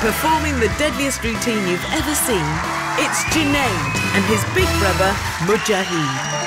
Performing the deadliest routine you've ever seen, it's Junaid and his big brother, Mujahid.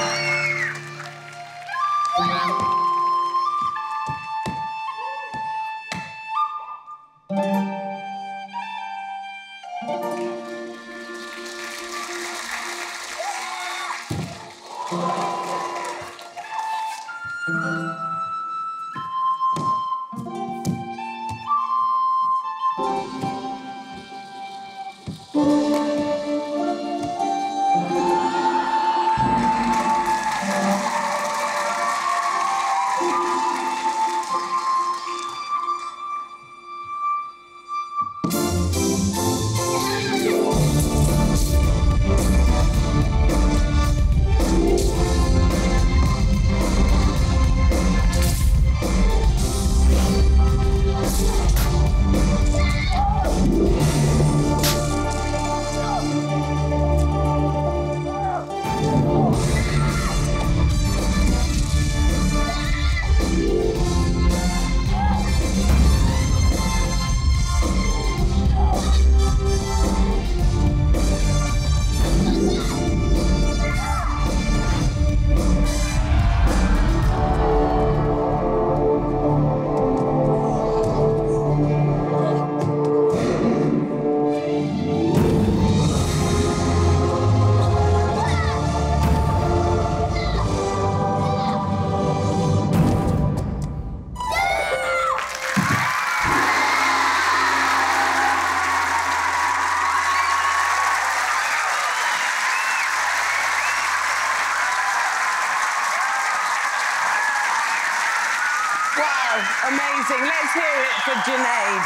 Amazing. Let's hear it for Junaid.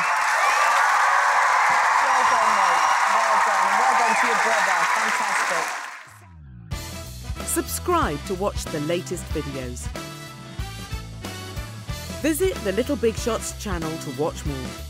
Well done, mate. Well done. Well done to your brother. Fantastic. Subscribe to watch the latest videos. Visit the Little Big Shots channel to watch more.